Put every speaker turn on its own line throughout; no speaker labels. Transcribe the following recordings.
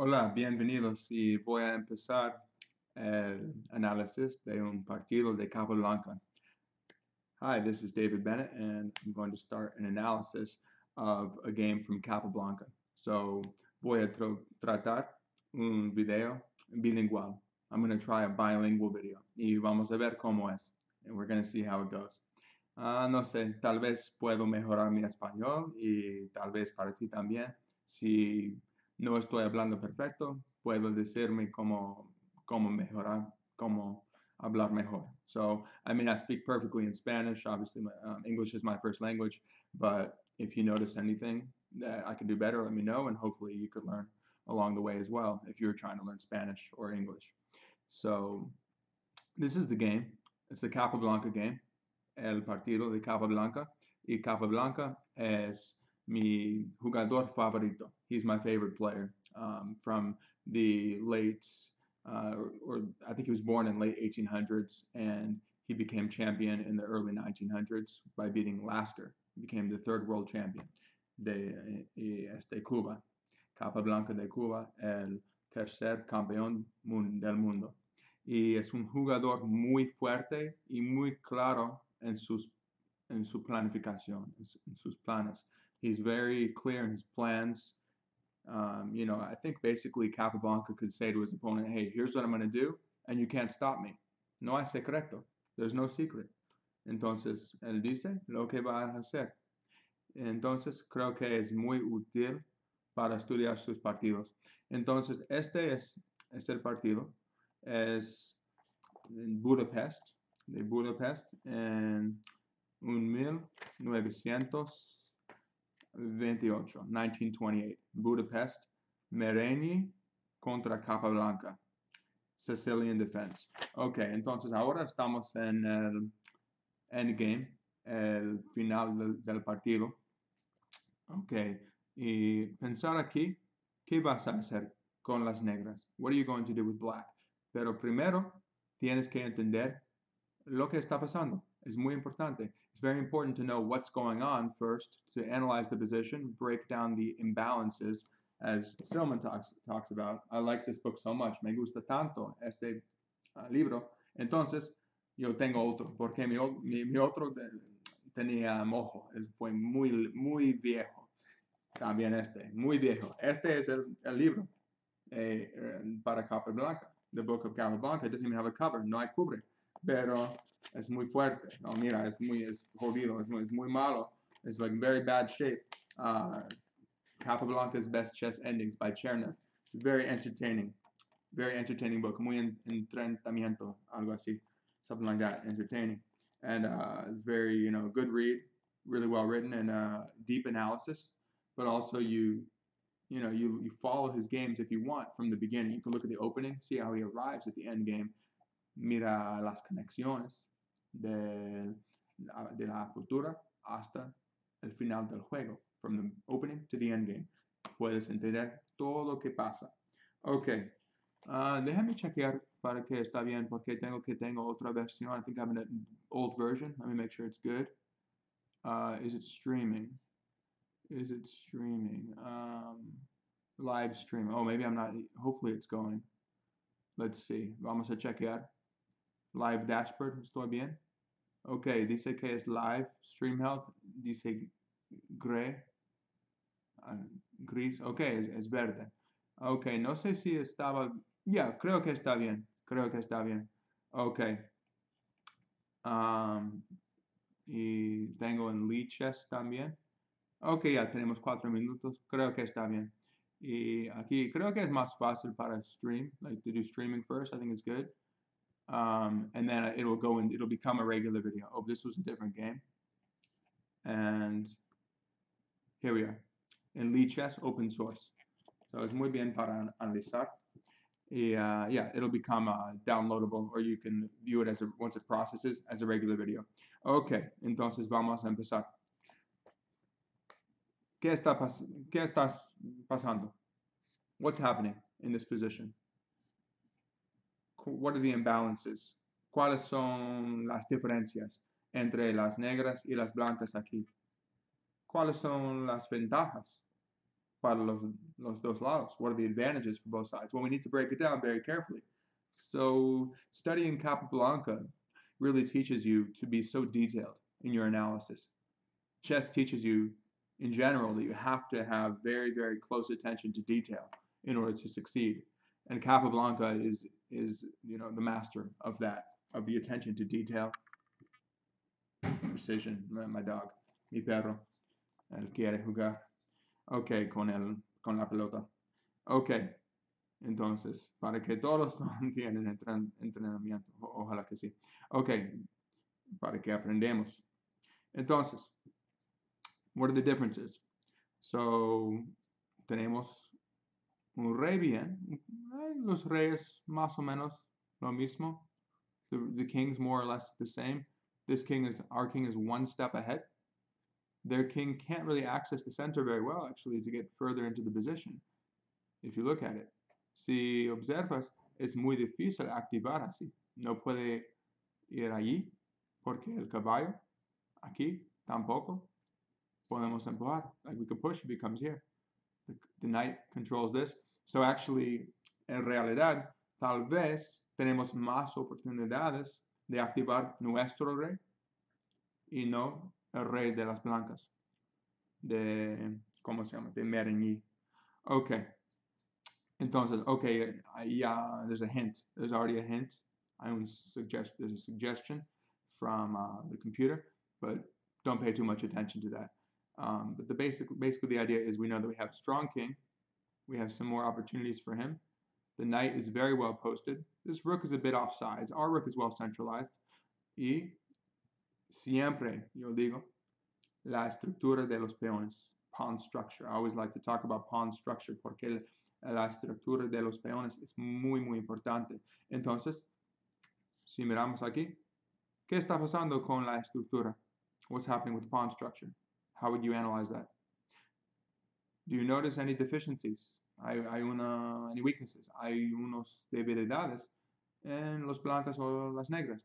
Hola, bienvenidos y voy a empezar el análisis de un partido de Capablanca. Hi, this is David Bennett and I'm going to start an analysis of a game from Capablanca. So, voy a tr tratar un video bilingual. I'm going to try a bilingual video y vamos a ver cómo es. And we're going to see how it goes. Uh, no sé, tal vez puedo mejorar mi español y tal vez para ti también. Si no estoy hablando perfecto, puedo decirme cómo, cómo mejorar, cómo hablar mejor. So I may not speak perfectly in Spanish. Obviously, my, um, English is my first language. But if you notice anything that I can do better, let me know, and hopefully you could learn along the way as well if you're trying to learn Spanish or English. So this is the game. It's the Capablanca game, el partido de Capablanca. Y Capablanca es mi jugador favorito. He's my favorite player um, from the late, uh, or, I think he was born in late 1800s, and he became champion in the early 1900s by beating Lasker. He became the third world champion de, de Cuba. Capablanca de Cuba, el tercer campeón del mundo. Y es un jugador muy fuerte y muy claro en sus en su planificación, en sus planes. He's very clear in his plans. Um, you know, I think basically Capablanca could say to his opponent, hey, here's what I'm going to do, and you can't stop me. No hay secreto. There's no secret. Entonces, él dice lo que va a hacer. Entonces, creo que es muy útil para estudiar sus partidos. Entonces, este es, es el partido. Es en Budapest, de Budapest, en 1900. 28, 1928, Budapest, Merenyi contra Capablanca, Sicilian Defense. Ok, entonces ahora estamos en el endgame, el final del, del partido. Ok, y pensar aquí, ¿qué vas a hacer con las negras? What are you going to do with black? Pero primero tienes que entender lo que está pasando. Es muy importante. It's very important to know what's going on first to analyze the position, break down the imbalances, as Silman talks, talks about. I like this book so much. Me gusta tanto este uh, libro. Entonces, yo tengo otro, porque mi, mi, mi otro tenía mojo. Fue muy, muy viejo. También este, muy viejo. Este es el, el libro eh, para Capablanca. The Book of Capablanca. It doesn't even have a cover. No hay cubre. Pero es muy fuerte. No, mira, es muy es jodido, es muy, es muy malo. It's like very bad shape. Uh, Capablanca's Best Chess Endings by Chernev. Very entertaining. Very entertaining book. Muy en, entrenamiento, algo así. Something like that. Entertaining. And uh, very, you know, good read. Really well written and uh, deep analysis. But also you, you know, you, you follow his games if you want from the beginning. You can look at the opening, see how he arrives at the end game. Mira las conexiones de, de la cultura hasta el final del juego, from the opening to the end game. Puedes entender todo lo que pasa. Ok, uh, déjame chequear para que está bien, porque tengo que tengo otra versión. I think I'm in an old version. Let me make sure it's good. Uh, is it streaming? Is it streaming? Um, live stream. Oh, maybe I'm not. Hopefully it's going. Let's see. Vamos a chequear. Live dashboard. ¿Estoy bien? Ok, dice que es live, stream health, dice gray, uh, gris, ok, es, es, verde. Ok, no sé si estaba, ya, creo que está bien, creo que está bien. Ok. Um, y tengo en lead chest también. Ok, ya tenemos cuatro minutos, creo que está bien. Y aquí creo que es más fácil para stream, like to do streaming first, I think it's good. Um, and then it will go and it'll become a regular video. Oh, this was a different game. And here we are. In Lichess, open source. So it's muy bien para analizar. Y, uh, yeah, it'll become uh, downloadable or you can view it as a, once it processes as a regular video. Ok, entonces vamos a empezar. ¿Qué, está pas ¿Qué pasando? What's happening in this position? What are the imbalances? ¿Cuáles son las diferencias entre las negras y las blancas aquí? ¿Cuáles son las ventajas? para los, los dos lados? What are the advantages for both sides? Well, we need to break it down very carefully. So studying Capablanca really teaches you to be so detailed in your analysis. Chess teaches you in general that you have to have very, very close attention to detail in order to succeed. And Capablanca is is you know the master of that, of the attention to detail. Precision, my dog, mi perro, él quiere jugar. Ok, con el, con la pelota. Ok, entonces, para que todos tienen entren, entrenamiento, ojalá que sí. Ok, para que aprendemos. Entonces, what are the differences? So, tenemos un rey bien, los reyes más o menos lo mismo. The, the king's more or less the same. This king is, our king is one step ahead. Their king can't really access the center very well, actually, to get further into the position. If you look at it. Si observas, es muy difícil activar así. No puede ir allí porque el caballo aquí tampoco podemos empujar. Like we can push, it becomes here. The, the knight controls this. So actually, en realidad, tal vez tenemos más oportunidades de activar nuestro rey y no el rey de las blancas. De, ¿cómo se llama? De Merengue. Okay. Entonces, okay, yeah, there's a hint. There's already a hint. I would suggest there's a suggestion from uh, the computer, but don't pay too much attention to that. Um, but the basic, basically the idea is we know that we have strong king. We have some more opportunities for him. The knight is very well posted. This rook is a bit off sides. Our rook is well centralized. Y siempre, yo digo, la estructura de los peones, pawn structure. I always like to talk about pawn structure porque la estructura de los peones es muy, muy importante. Entonces, si miramos aquí, ¿qué está pasando con la estructura? What's happening with the pawn structure? How would you analyze that? Do you notice any deficiencies? Hay, hay una, any weaknesses? Hay unos debilidades en los blancas o las negras.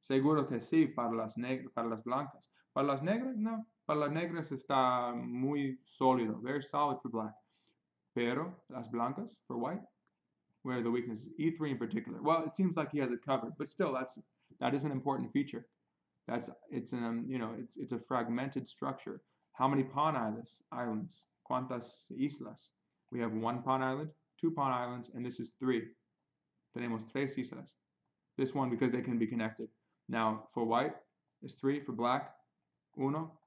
Seguro que sí para las, negras, para las blancas. Para las negras, no. Para las negras está muy sólido, very solid for black. Pero las blancas, for white, where the weakness is E3 in particular. Well, it seems like he has it covered, but still, that's that is an important feature. That's it's um you know it's it's a fragmented structure. How many pawn islands? Islands. ¿Cuántas islas? We have one pawn island, two pawn islands, and this is three. Tenemos tres islas. This one because they can be connected. Now for white it's three. For black, uno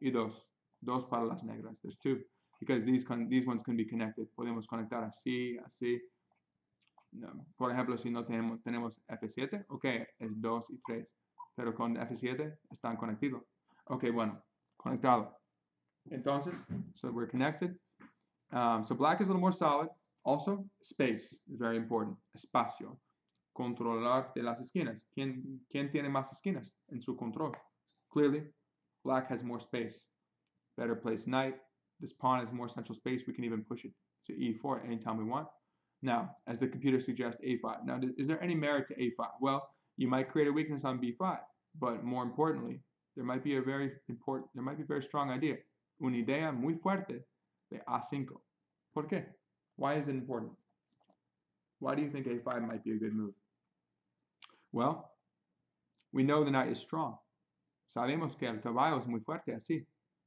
y dos. Dos para las negras. There's two because these can, these ones can be connected. Podemos conectar así, así. Por ejemplo, si no tenemos, tenemos F7, ok, es 2 y 3, pero con F7 están conectados. Ok, bueno, conectado. Entonces, so we're connected. Um, so black is a little more solid. Also, space is very important. Espacio. Controlar de las esquinas. ¿Quién, ¿Quién tiene más esquinas en su control? Clearly, black has more space. Better place knight. This pawn has more central space. We can even push it to e4 anytime we want. Now, as the computer suggests, a5. Now, is there any merit to a5? Well, you might create a weakness on b5, but more importantly, there might be a very important, there might be a very strong idea. Una idea muy fuerte de a5. ¿Por qué? Why is it important? Why do you think a5 might be a good move? Well, we know the knight is strong. Sabemos que el caballo es muy fuerte así,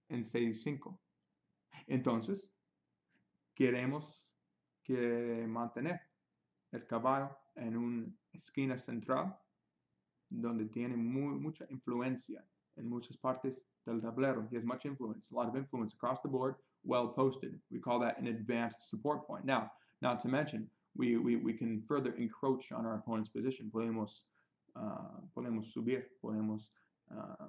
en c5. Entonces, queremos que mantener el caballo en una esquina central donde tiene muy, mucha influencia en muchas partes del tablero. He has much influence, a lot of influence across the board, well posted. We call that an advanced support point. Now, not to mention, we, we, we can further encroach on our opponent's position. Podemos, uh, podemos subir, podemos uh,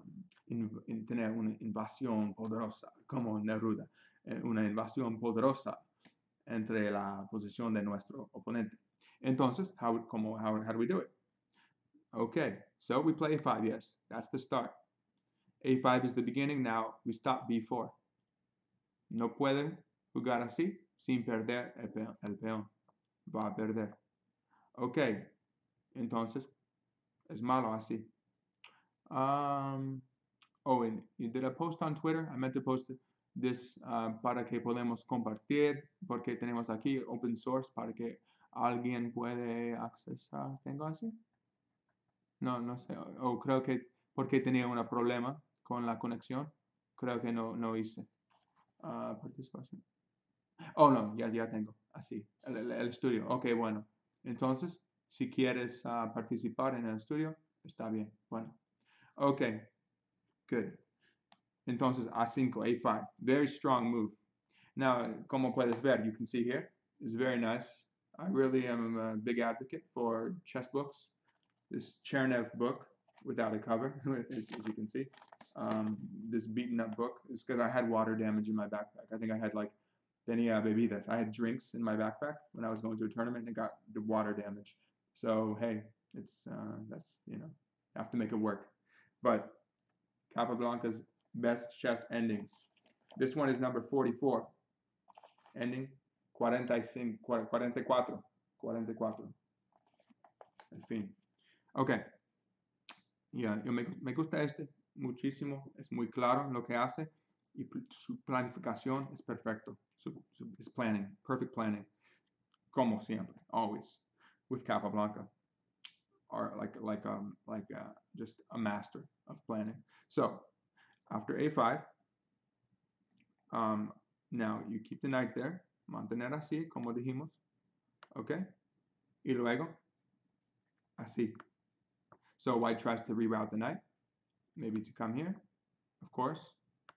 in, in tener una invasión poderosa, como Neruda, eh, una invasión poderosa entre la posición de nuestro oponente. Entonces, how, como, how, how do we do it? Okay, so we play a5, yes, that's the start. a5 is the beginning, now we stop b4. No puede jugar así sin perder el peón. El peón. Va a perder. Ok, entonces es malo así. Um, oh, you did a post on Twitter? I meant to post this, ah, para que podemos compartir, porque tenemos aquí open source para que alguien puede accesar. ¿Tengo así? No, no sé. O creo que porque tenía un problema con la conexión, creo que no, no hice ah, participación. Oh, no, ya, ya tengo. Así, el, el, estudio. Ok, bueno. Entonces, si quieres ah, participar en el estudio, está bien. Bueno. Ok, good. Entonces, A5, A5. Very strong move. Now, como puedes ver, you can see here, it's very nice. I really am a big advocate for chess books. This Chernev book, without a cover, as you can see. Um, this beaten up book is because I had water damage in my backpack. I think I had like tenía bebidas. I had drinks in my backpack when I was going to a tournament and got the water damage. So hey, it's uh, that's you know have to make it work. But Capablanca's best chess endings. This one is number 44. Ending 45, 44. 44. En fin. Ok. Yeah, yo me gusta este muchísimo. Es muy claro lo que hace y su planificación es perfecto. Su, su, is planning, perfect planning. Como siempre, always with Capablanca. Or like like um like uh, just a master of planning. So after a5, um, now you keep the knight there, mantener así, como dijimos, okay? Y luego, así. So white tries to reroute the knight, maybe to come here, of course,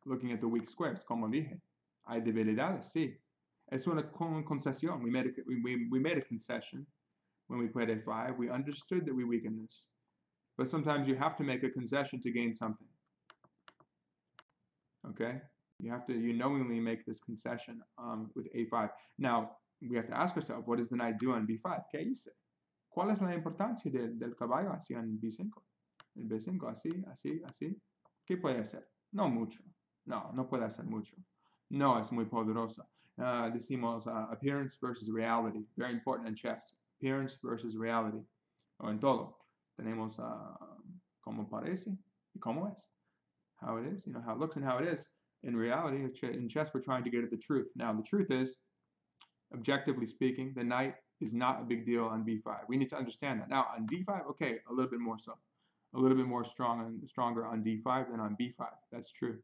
looking at the weak squares, como dije. Hay debilidades, sí. Es una concesión. We made a, we, we made a concession when we played a5. We understood that we weakened this. But sometimes you have to make a concession to gain something. Okay? You have to, you knowingly make this concession um, with a5. Now, we have to ask ourselves, what does the knight do on b5? ¿Qué hice? ¿Cuál es la importancia de, del caballo hacia en b5? El b5, así, así, así. ¿Qué puede hacer? No mucho. No, no puede hacer mucho. No es muy poderosa. Uh, decimos uh, appearance versus reality. Very important in chess. Appearance versus reality. O en todo. Tenemos uh, cómo parece y cómo es. how it is, you know, how it looks and how it is. In reality, in chess, we're trying to get at the truth. Now, the truth is, objectively speaking, the knight is not a big deal on b5. We need to understand that. Now, on d5, okay, a little bit more so. A little bit more strong and stronger on d5 than on b5. That's true.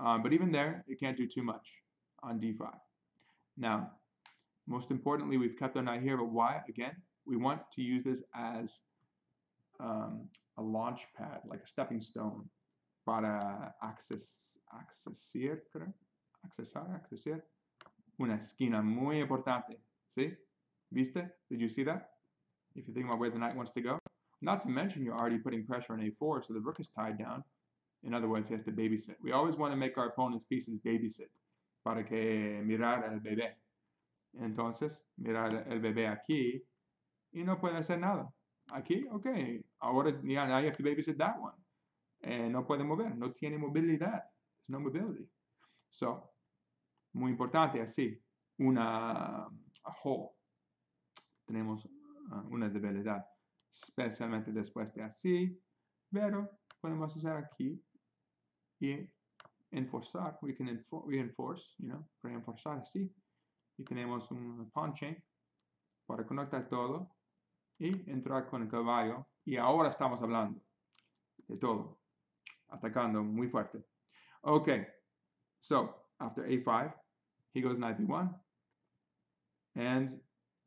Um, but even there, it can't do too much on d5. Now, most importantly, we've kept our knight here, but why? Again, we want to use this as um, a launch pad, like a stepping stone para access, accesar, accesar, una esquina muy importante. ¿Sí? ¿Viste? Did you see that? If you think about where the knight wants to go. Not to mention you're already putting pressure on a4, so the rook is tied down. In other words, he has to babysit. We always want to make our opponent's pieces babysit para que mirar al bebé. Entonces, mirar el bebé aquí y no puede hacer nada. Aquí, ok, ahora ya now you have to babysit that one. eh, no puede mover, no tiene movilidad, There's no mobility. So, muy importante así, una a hole. Tenemos uh, una debilidad, especialmente después de así, pero podemos hacer aquí y enforzar, we can reinforce, you know, reinforzar así. Y tenemos un chain para conectar todo y entrar con el caballo. Y ahora estamos hablando de todo atacando muy fuerte. Okay, so after a5, he goes knight b1, and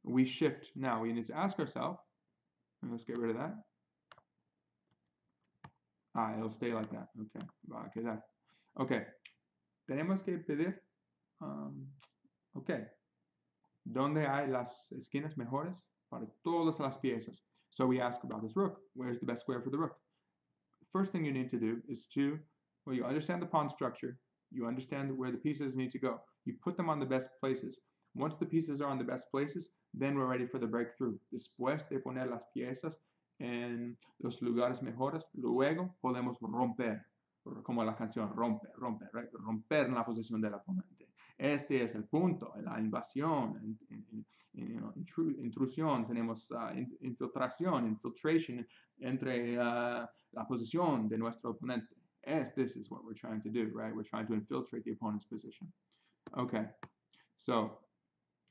we shift. Now we need to ask ourselves, let's get rid of that. Ah, it'll stay like that. Okay, va a quedar. Okay, tenemos que pedir, um, ok, ¿dónde hay las esquinas mejores para todas las piezas? So we ask about this rook. Where's the best square for the rook? first thing you need to do is to, well, you understand the pawn structure, you understand where the pieces need to go. You put them on the best places. Once the pieces are on the best places, then we're ready for the breakthrough. Después de poner las piezas en los lugares mejores, luego podemos romper, como la canción, rompe, rompe, right? romper la posición del oponente. Este es el punto, la invasión, in, in, in, know, intrusión, tenemos uh, infiltración, infiltration entre uh, la posición de nuestro oponente. This is what we're trying to do, right? We're trying to infiltrate the opponent's position. Okay, so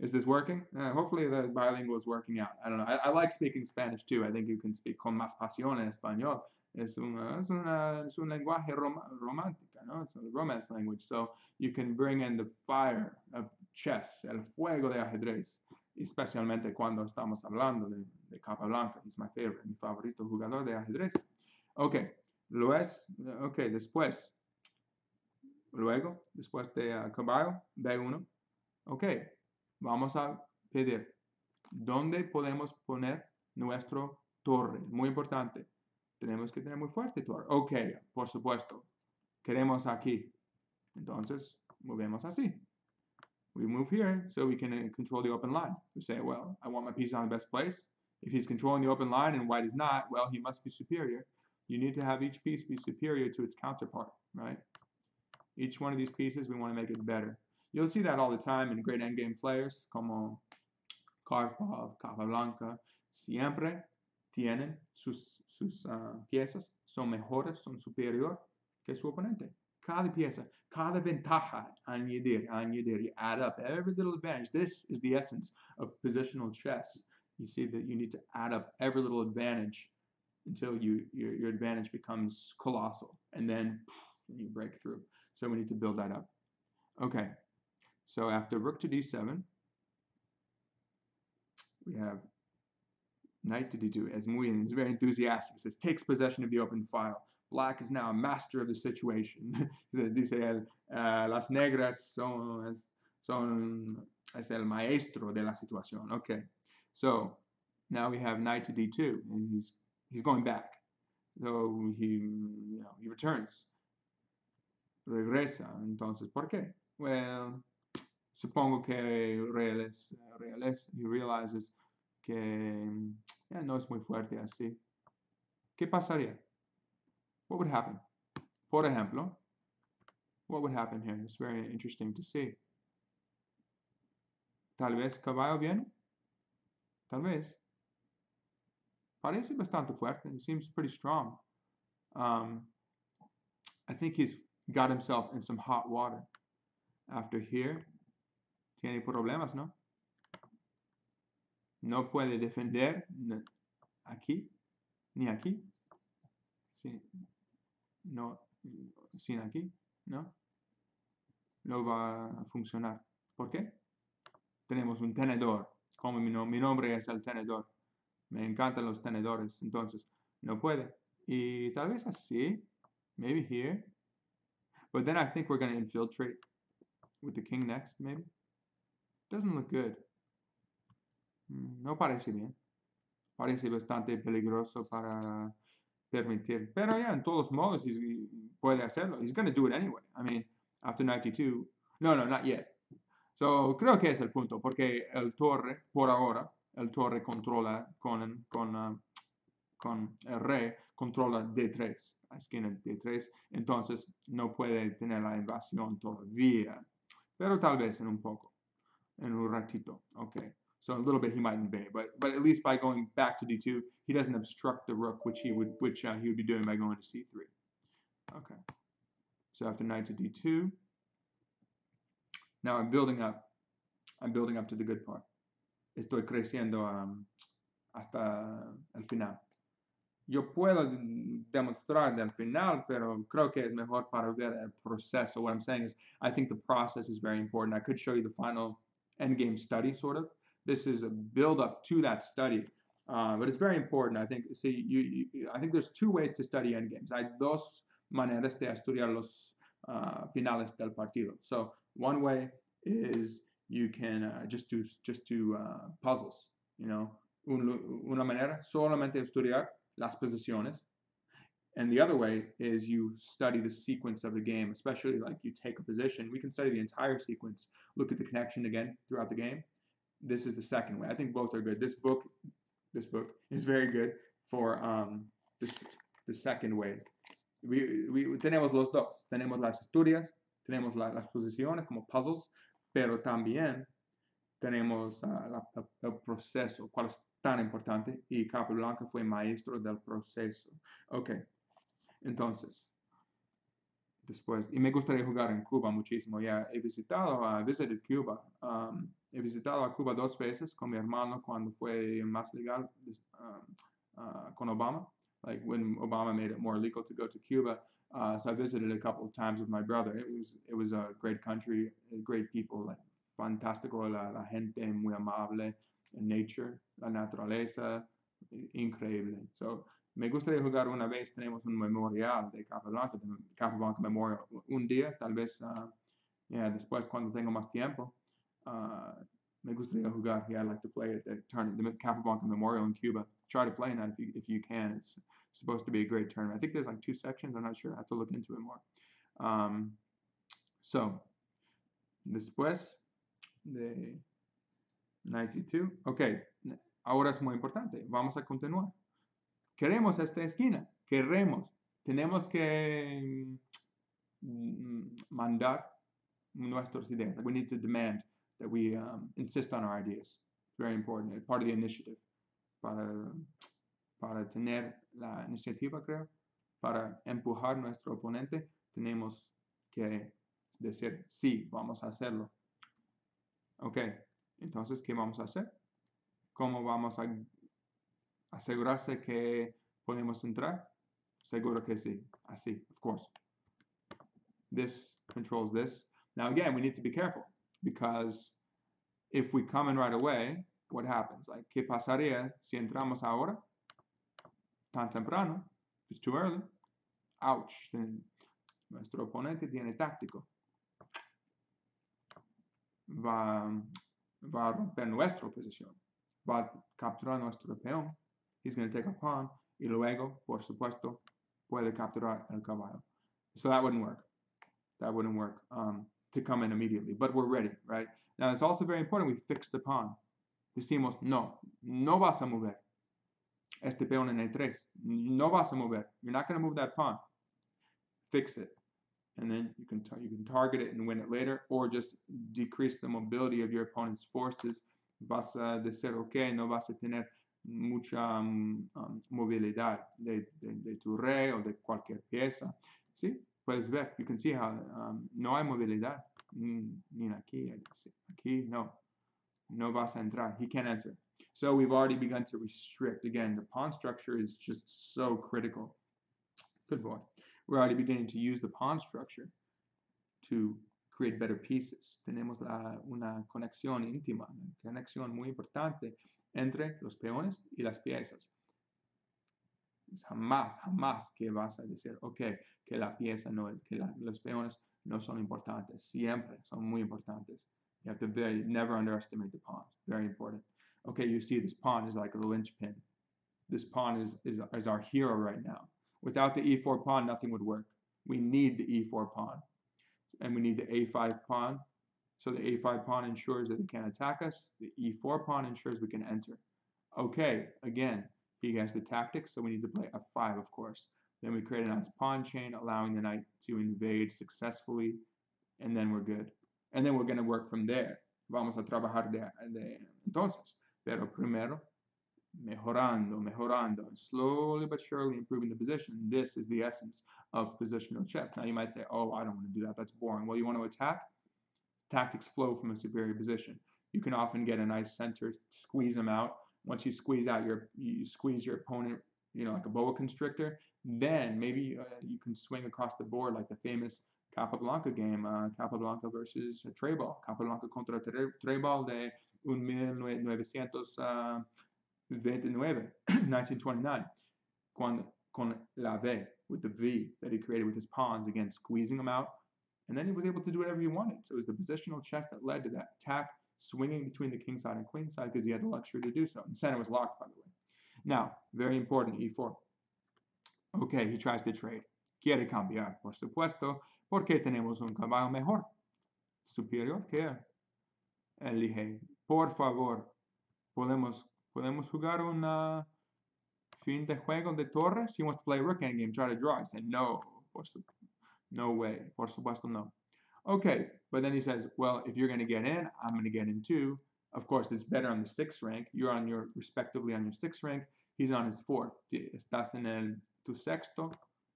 is this working? Uh, hopefully the bilingual is working out. I don't know. I, I, like speaking Spanish too. I think you can speak con más pasión en español. Es, una, es, una, es un lenguaje rom ¿no? It's a romance language. So you can bring in the fire of chess, el fuego de ajedrez, especialmente cuando estamos hablando de, de Capablanca. He's my favorite, mi favorito jugador de ajedrez. Ok, Luis, ok, después, luego, después de uh, caballo, B1, ok, vamos a pedir dónde podemos poner nuestro torre. Muy importante. Tenemos que tener muy fuerte torre. Ok, por supuesto. Queremos aquí. Entonces, movemos así. We move here so we can uh, control the open line. We say, well, I want my piece on the best place. If he's controlling the open line and white is not, well, he must be superior. You need to have each piece be superior to its counterpart, right? Each one of these pieces, we want to make it better. You'll see that all the time in great endgame players como Karpov, Capablanca. Siempre tienen sus, sus uh, piezas, son mejores, son superior que su oponente. Cada pieza, cada ventaja, añadir, añadir, you add up every little advantage. This is the essence of positional chess. You see that you need to add up every little advantage until you your, your advantage becomes colossal, and then you break through. So we need to build that up. Okay, so after rook to d7, we have knight to d2. As Muyin is very enthusiastic, says takes possession of the open file. Black is now a master of the situation. Dice uh, las negras son, son es el maestro de la situación. Okay, so now we have knight to d2, and he's he's going back. So he, you know, he returns. Regresa. Entonces, ¿por qué? Well, supongo que reales, reales, he realizes que yeah, no es muy fuerte así. ¿Qué pasaría? What would happen? Por ejemplo, what would happen here? It's very interesting to see. Tal vez caballo viene. Tal vez. Parece bastante fuerte. He seems pretty strong. Um, I think he's got himself in some hot water. After here, tiene problemas, ¿no? No puede defender aquí, ni aquí. No, sin aquí, ¿no? No va a funcionar. ¿Por qué? Tenemos un tenedor. Como mi, mi nombre es el tenedor. Me encantan los tenedores. Entonces, no puede. Y tal vez así. Maybe here. But then I think we're going to infiltrate with the king next, maybe. Doesn't look good. No parece bien. Parece bastante peligroso para permitir. Pero ya, en todos modos, puede hacerlo. He's going to do it anyway. I mean, after 92. No, no, not yet. So, creo que es el punto, porque el torre, por ahora, el torre controla con, con, con el rey, controla D3, la esquina D3, entonces no puede tener la invasión todavía, pero tal vez en un poco un ratito. Okay, so a little bit he might invade, but but at least by going back to d2, he doesn't obstruct the rook, which he would which uh, he would be doing by going to c3. Okay, so after knight to d2, now I'm building up. I'm building up to the good part. Estoy creciendo um, hasta el final. Yo puedo demostrar del final, pero creo que es mejor para ver el proceso. What I'm saying is, I think the process is very important. I could show you the final endgame study, sort of. This is a build up to that study, uh, but it's very important. I think. See, you, you, I think there's two ways to study endgames. Hay dos maneras de estudiar los uh, finales del partido. So one way is you can uh, just do just do uh, puzzles. You know, Un, una manera solamente estudiar las posiciones and the other way is you study the sequence of the game, especially like you take a position. We can study the entire sequence, look at the connection again throughout the game. This is the second way. I think both are good. This book, this book is very good for um, this, the second way. We, we, tenemos los dos. Tenemos las historias, tenemos la, las posiciones como puzzles, pero también tenemos uh, la, el proceso, cuál es tan importante, y Capablanca fue maestro del proceso. Okay. Entonces, Después, y me gustaría jugar en Cuba muchísimo. Ya he visitado, I visited Cuba. Um, he visitado a Cuba dos veces con mi hermano cuando fue más legal um, uh, con Obama. Like when Obama made it more legal to go to Cuba. Uh, so I visited a couple of times with my brother. It was it was a great country, great people, like fantástico la, la gente muy amable, nature, la naturaleza, increíble. So me gustaría jugar una vez, tenemos un memorial de Capablanca, Capablanca Memorial, un día, tal vez, uh, yeah, después cuando tengo más tiempo, uh, me gustaría jugar. Yeah, I'd like to play at the tournament, the Capablanca Memorial in Cuba. Try to play that if you, if you can. It's supposed to be a great tournament. I think there's like two sections. I'm not sure. I have to look into it more. Um, so, después de 92. Ok, ahora es muy importante. Vamos a continuar. Queremos esta esquina. Queremos. Tenemos que mm, mandar nuestras ideas. We need to demand that we um, insist on our ideas. Very important. It's part of the initiative. Para, para tener la iniciativa, creo, para empujar nuestro oponente, tenemos que decir, sí, vamos a hacerlo. Ok, entonces, ¿qué vamos a hacer? ¿Cómo vamos a asegurarse que podemos entrar? Seguro que sí, así, of course. This controls this. Now again, we need to be careful because if we come in right away, what happens? Like, ¿qué pasaría si entramos ahora? Tan temprano, it's too early. Ouch. Then nuestro oponente tiene táctico. Va, va a romper nuestra posición. Va a capturar nuestro peón. He's going to take a pawn. Y luego, por supuesto, puede capturar el caballo. So that wouldn't work. That wouldn't work um, to come in immediately. But we're ready, right? Now, it's also very important we fix the pawn. Decimos, no, no vas a mover. Este peón en E3. No vas a mover. You're not going to move that pawn. Fix it. And then you can you can target it and win it later, or just decrease the mobility of your opponent's forces. Vas a decir, ok, no vas a tener mucha um, movilidad de, de, de, tu rey o de cualquier pieza. ¿Sí? Puedes ver, you can see how um, no hay movilidad. Ni aquí, aquí, no. No vas a entrar. He can't enter. So we've already begun to restrict. Again, the pawn structure is just so critical. Good boy. We're already beginning to use the pawn structure to create better pieces. Tenemos la, una conexión íntima, una conexión muy importante entre los peones y las piezas. Jamás, jamás que vas a decir, ok, que la pieza no, que la, los peones no son importantes. Siempre son muy importantes. You have to very, never underestimate the pawns. Very important. Okay, you see this pawn is like a linchpin. This pawn is, is, is our hero right now. Without the e4 pawn, nothing would work. We need the e4 pawn. And we need the a5 pawn so the a5 pawn ensures that it can't attack us. The e4 pawn ensures we can enter. Okay, again, he has the tactics, so we need to play f5, of course. Then we create a nice pawn chain, allowing the knight to invade successfully, and then we're good. And then we're going to work from there. Vamos a trabajar de, de entonces. Pero primero, mejorando, mejorando, slowly but surely improving the position. This is the essence of positional chess. Now you might say, oh, I don't want to do that. That's boring. Well, you want to attack? Tactics flow from a superior position. You can often get a nice center, squeeze them out. Once you squeeze out your, you squeeze your opponent, you know, like a boa constrictor, then maybe uh, you can swing across the board like the famous Capablanca game, uh, Capablanca versus uh, Treybal, Capablanca contra Treybal de 1929, 1929, con, con la V, with the V that he created with his pawns, again, squeezing them out, and then he was able to do whatever he wanted. So it was the positional chess that led to that attack swinging between the king side and queen side because he had the luxury to do so. And center was locked, by the way. Now, very important, e4. Okay, he tries to trade. Quiere cambiar, por supuesto, porque tenemos un caballo mejor, superior que él. Elige, por favor, podemos, podemos jugar una fin de juego de torres? He wants to play rook endgame, try to draw. I said, no, por supuesto. No way. Por supuesto, no. Okay, but then he says, well, if you're going to get in, I'm going to get in too. Of course, it's better on the sixth rank. You're on your, respectively, on your sixth rank. He's on his fourth. Estás en el, tu sexto,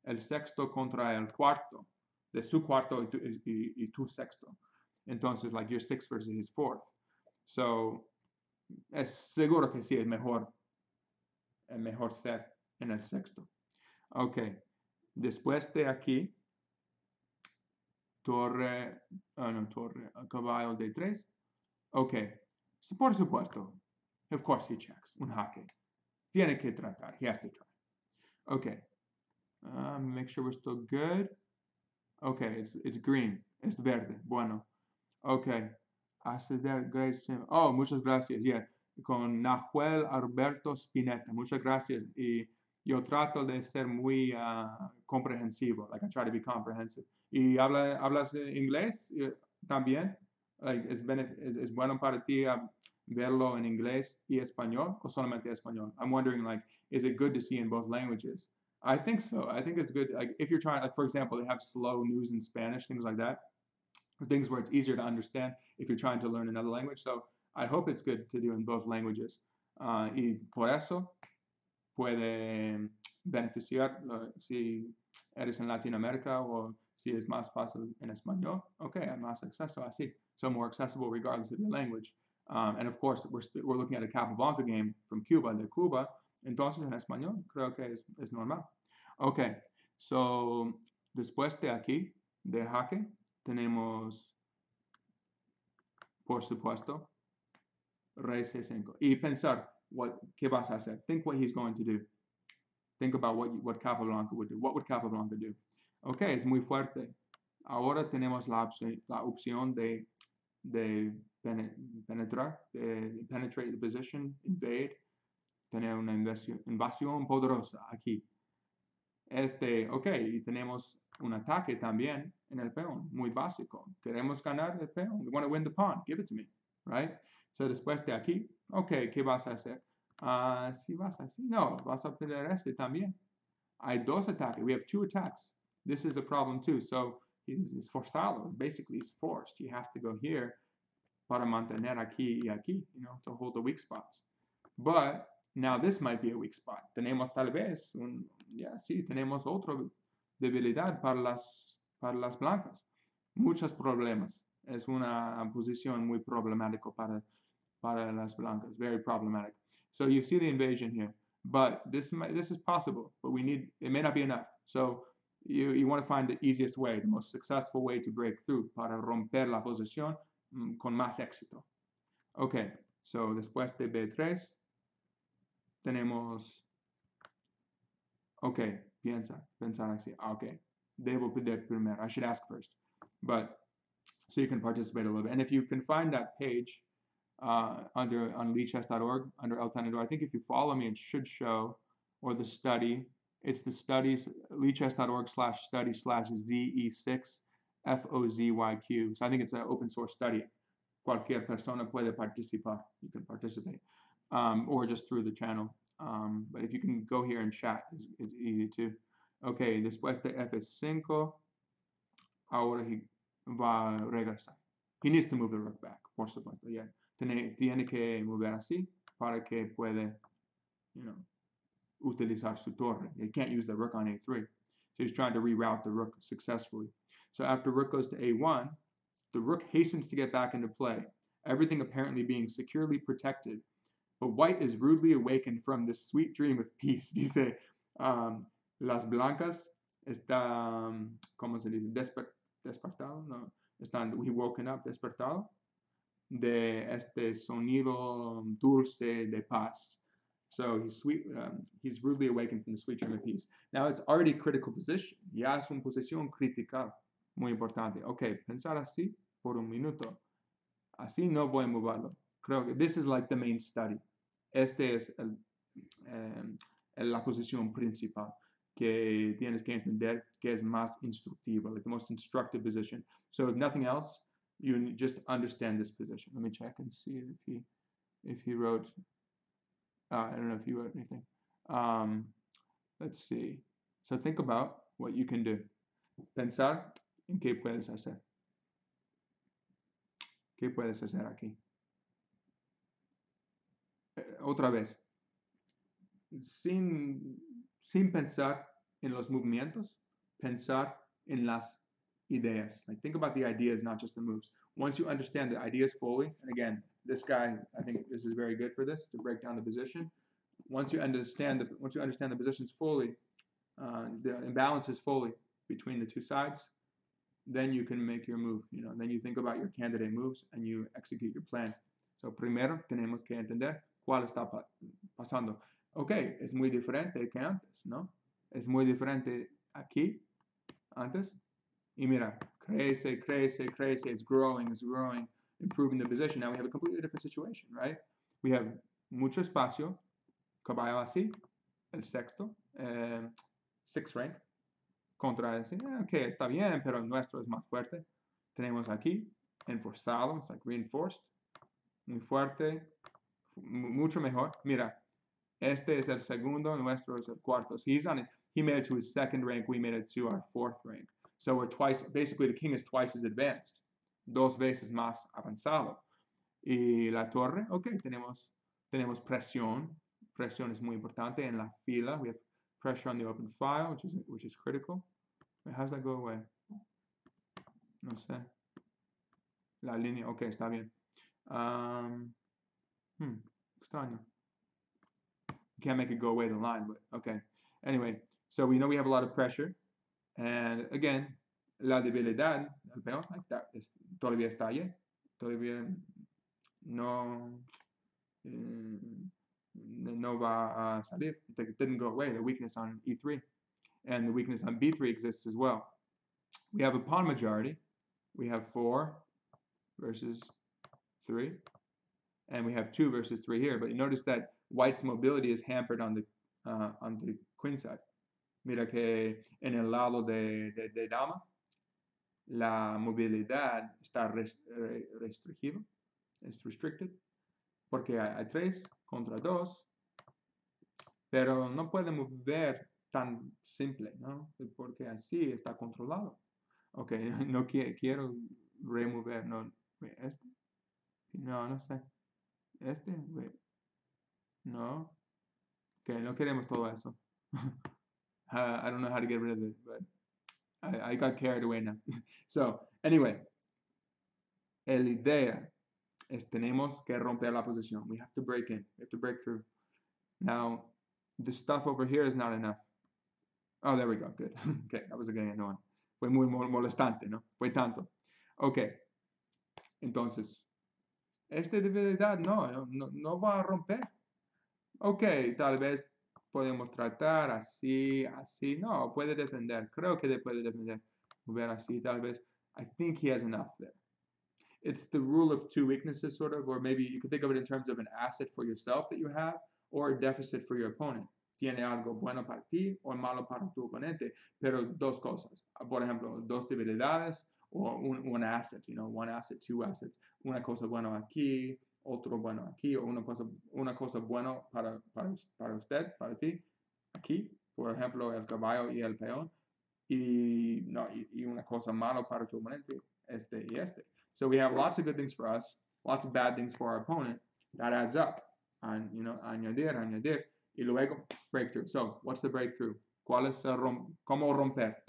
el sexto contra el cuarto. de su cuarto y tu, y, y tu sexto. Entonces, like your sixth versus his fourth. So, es seguro que sí, es mejor, el mejor set en el sexto. Ok, después de aquí, torre, ah, no, torre, caballo de tres. Ok, por supuesto, of course he checks, un jaque. Tiene que tratar, he has to try. Okay, uh, make sure we're still good. Okay, it's, it's green, es verde, bueno. Okay, hace grace. Oh, muchas gracias, yeah. Con Nahuel Alberto Spinetta, muchas gracias. Y yo trato de ser muy uh, comprensivo, like I try to be comprehensive. ¿Y habla, hablas inglés también? Like, ¿es, es, ¿Es bueno para ti uh, verlo en inglés y español o solamente español? I'm wondering, like, is it good to see in both languages? I think so. I think it's good. Like, if you're trying, like, for example, they have slow news in Spanish, things like that, things where it's easier to understand if you're trying to learn another language. So I hope it's good to do in both languages. Uh, y por eso puede beneficiar uh, si eres en Latinoamérica o si es más fácil en español. Okay, hay más acceso así. So more accessible regardless of your language. Um, and of course, we're, we're looking at a Capablanca game from Cuba, de Cuba. Entonces, en español, creo que es, es normal. Ok, so, después de aquí, de jaque, tenemos, por supuesto, rey C5. Y pensar, what, ¿qué vas a hacer? Think what he's going to do. Think about what, what Capablanca would do. What would Capablanca do? Ok, es muy fuerte. Ahora tenemos la opción, la opción de, de penetrar, de penetrate the position, invade, tener una invasión, invasión poderosa aquí. Este, ok, y tenemos un ataque también en el peón, muy básico. Queremos ganar el peón. We want to win the pawn. Give it to me, right? So después de aquí, ok, ¿qué vas a hacer? Uh, si vas así, no, vas a perder este también. Hay dos ataques. We have two attacks. This is a problem too. So he's, he's forzado. Basically, he's forced. He has to go here para mantener aquí y aquí, you know, to hold the weak spots. But now this might be a weak spot. Tenemos tal vez un, yeah, sí, tenemos otra debilidad para las, para las blancas. Muchos problemas. Es una posición muy problemática para, para las blancas. Very problematic. So you see the invasion here. But this this is possible, but we need, it may not be enough. So you, you want to find the easiest way, the most successful way to break through para romper la posición mm, con más éxito. Ok, so después de B3, tenemos, ok, piensa, pensar así, ah, ok, debo pedir primero, I should ask first, but so you can participate a little bit. And if you can find that page uh, under on lichess.org under El Tenedor, I think if you follow me, it should show, or the study, it's the studies, lichess.org slash study slash ZE6 FOZYQ. So I think it's an open source study. Cualquier persona puede participar. You can participate um, or just through the channel. Um, but if you can go here and chat, it's, it's easy too. Okay, después de F5, ahora he va a regresar. He needs to move the rook back, por supuesto. Yeah. Tiene, tiene que mover así para que puede, you know, utilizar su torre. He can't use the rook on A3. So he's trying to reroute the rook successfully. So after rook goes to A1, the rook hastens to get back into play, everything apparently being securely protected but white is rudely awakened from this sweet dream of peace. Dice, um, las blancas están, ¿cómo se dice? Desper despertado, no, están, we woken up, despertado de este sonido dulce de paz. So he's sweet, um, he's rudely awakened from the sweet dream of peace. Now it's already critical position. Ya es una posición crítica, muy importante. Ok, pensar así por un minuto. Así no voy a moverlo. Creo que this is like the main study. Este es el, eh, la posición principal que tienes que entender que es más instructiva, like the most instructive position. So if nothing else, you just understand this position. Let me check and see if he if he wrote. Uh, I don't know if he wrote anything. Um, let's see. So think about what you can do. Pensar en qué puedes hacer. ¿Qué puedes hacer aquí? otra vez, sin, sin pensar en los movimientos, pensar en las ideas. Like think about the ideas, not just the moves. Once you understand the ideas fully, and again, this guy, I think this is very good for this to break down the position. Once you understand the once you understand the positions fully, uh, the imbalances fully between the two sides, then you can make your move. You know, then you think about your candidate moves and you execute your plan. So primero tenemos que entender cuál está pa pasando. Ok, es muy diferente que antes, ¿no? Es muy diferente aquí, antes. Y mira, crece, crece, crece, it's growing, it's growing, improving the position. Now we have a completely different situation, right? We have mucho espacio, caballo así, el sexto, eh, sixth rank, contra ese, eh, ok, está bien, pero el nuestro es más fuerte. Tenemos aquí, enforzado, it's like reinforced, muy fuerte, mucho mejor. Mira, este es el segundo, nuestro es el cuarto. So he's on it. He made it to his second rank. We made it to our fourth rank. So we're twice, basically the king is twice as advanced. Dos veces más avanzado. Y la torre, ok, tenemos, tenemos presión. Presión es muy importante en la fila. We have pressure on the open file, which is, which is critical. Wait, how does that go away? No sé. La línea, ok, está bien. Um, hmm, extraño. Can't make it go away the line, but okay. Anyway, so we know we have a lot of pressure. And again, la debilidad that, es, todavía está ahí. Todavía no, eh, no va a salir. It didn't go away, the weakness on E3. And the weakness on B3 exists as well. We have a pawn majority. We have 4 versus 3 and we have 2 versus 3 here. But you notice that white's mobility is hampered on the uh, on the queen side. Mira que en el lado de, de, de dama la movilidad está res, restringido, es restricted, porque hay, hay 3 contra 2, pero no puede mover tan simple, ¿no? Porque así está controlado. Ok, no quiero remover, no, este, no, no sé. Este. No. Okay, no queremos todo eso. uh, I don't know how to get rid of it, but I, I got carried away now. so, anyway, la idea es tenemos que romper la posición. We have to break in. We have to break through. Now, the stuff over here is not enough. Oh, there we go. Good. okay, that was getting annoying. Fue muy molestante, ¿no? Fue tanto. Okay. Entonces, esta debilidad no, no, no va a romper. Ok, tal vez podemos tratar así, así. No, puede defender. Creo que puede defender. Ver así, tal vez. I think he has enough there. It's the rule of two weaknesses, sort of, or maybe you could think of it in terms of an asset for yourself that you have, or a deficit for your opponent. Tiene algo bueno para ti o malo para tu oponente, pero dos cosas. Por ejemplo, dos debilidades o un, un asset, you know, one asset, two assets. Una cosa buena aquí, otro bueno aquí, o una cosa, una cosa buena para, para, para usted, para ti, aquí, por ejemplo, el caballo y el peón, y, no, y, una cosa mala para tu oponente, este y este. So we have lots of good things for us, lots of bad things for our opponent. That adds up. And, you know, añadir, añadir, y luego breakthrough. So, what's the breakthrough? ¿Cuál cómo romper?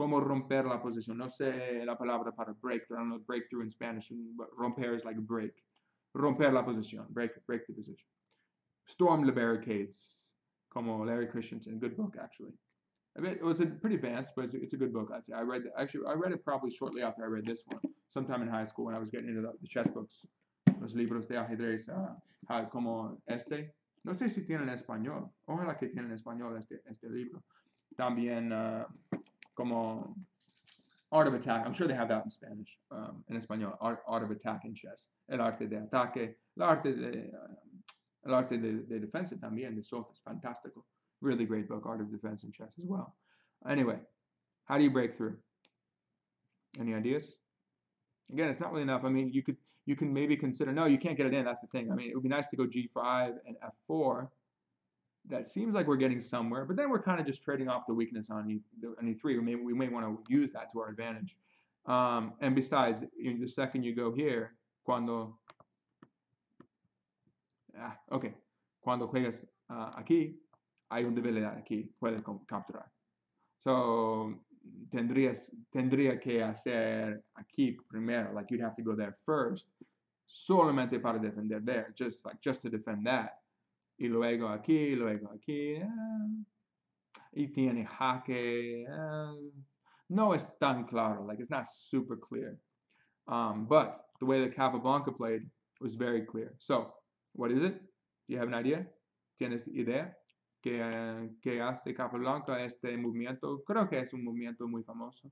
cómo romper la posición. No sé la palabra para breakthrough. I don't know breakthrough in Spanish, but romper is like break. Romper la posición, break, break the position. Storm the barricades, como Larry Christiansen, good book actually. I it was a pretty advanced, but it's a, it's a good book. I'd say. I read actually I read it probably shortly after I read this one, sometime in high school when I was getting into the, the chess books, los libros de ajedrez, uh, como este. No sé si tienen español. Ojalá que tienen español este, este libro. También uh, como Art of Attack. I'm sure they have that in Spanish, um, en español. Art, Art, of Attack in Chess. El arte de ataque. El arte de, um, el arte de, de defensa también de Soto. It's fantastical. Really great book, Art of Defense in Chess as well. Anyway, how do you break through? Any ideas? Again, it's not really enough. I mean, you could you can maybe consider no, you can't get it in. That's the thing. I mean, it would be nice to go G5 and F4 that seems like we're getting somewhere, but then we're kind of just trading off the weakness on E, on E3. We may, we may want to use that to our advantage. Um, and besides, the second you go here, cuando, ah, okay, cuando juegas uh, aquí, hay un debilidad aquí, puedes capturar. So, tendrías, tendría que hacer aquí primero, like you'd have to go there first, solamente para defender there, just like just to defend that. Y luego aquí, luego aquí, eh, y tiene jaque, eh, no es tan claro, like it's not super clear. Um, but the way that Capablanca played was very clear. So, what is it? Do you have an idea? ¿Tienes idea? que, que hace Capablanca este movimiento, creo que es un movimiento muy famoso.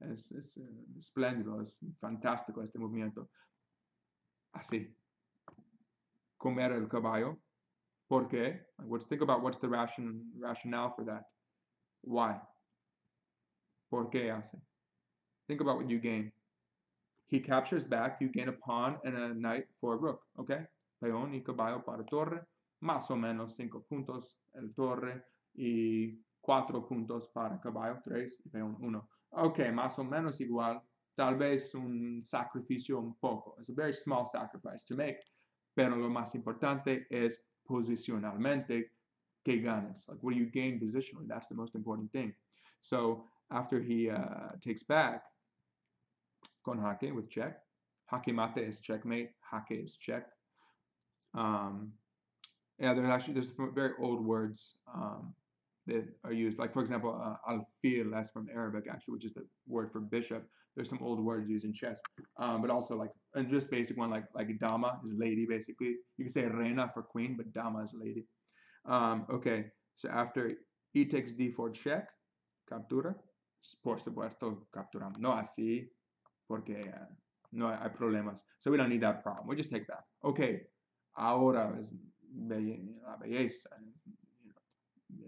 Es, es uh, espléndido, es fantástico este movimiento. Así. Comer el caballo. ¿Por qué? Let's think about what's the ration, rationale for that. Why? ¿Por qué hace? Think about what you gain. He captures back, you gain a pawn and a knight for a rook, okay? Peón y caballo para torre más o menos cinco puntos el torre y cuatro puntos para caballo, tres y peón 1. Ok, más o menos igual, tal vez un sacrificio un poco. It's a very small sacrifice to make, pero lo más importante es posicionalmente que ganas? Like what do you gain positionally? That's the most important thing. So after he uh, takes back con jaque with check, jaque mate is checkmate, jaque is check. Um, yeah, there's actually there's very old words um, that are used. Like for example, uh, alfil, that's from Arabic actually, which is the word for bishop. There's some old words used in chess, um, but also like and just basic one like like dama is lady basically. You can say reina for queen, but dama is lady. Um, okay, so after e takes d4 check, captura. Por supuesto, capturamos. No así, porque uh, no hay problemas. So we don't need that problem. We just take that. Okay, ahora es la belleza,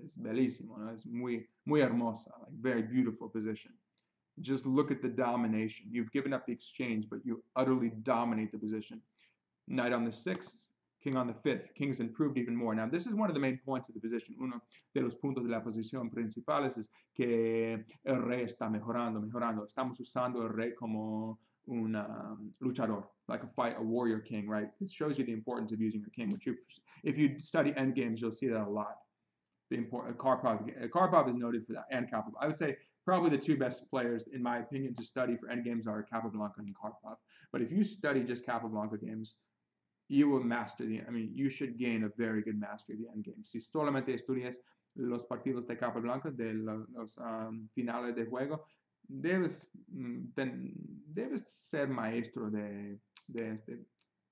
es bellísimo, ¿no? es muy, muy hermosa, like very beautiful position. Just look at the domination. You've given up the exchange, but you utterly dominate the position. Knight on the sixth, king on the fifth. King's improved even more. Now, this is one of the main points of the position. Uno de los puntos de la posición principales es que el rey está mejorando, mejorando. Estamos usando el rey como un um, luchador, like a fight, a warrior king, right? It shows you the importance of using your king. Which you, if you study end games, you'll see that a lot. The important Karpov, Karpov is noted for that, and Kapov. I would say probably the two best players, in my opinion, to study for end games are Capablanca and Karpov. But if you study just Capablanca games, you will master the. I mean, you should gain a very good mastery of the end games. Si solamente estudias los partidos de Capablanca, de los um, finales de juego, debes, mm, ten, debes ser maestro de, de este,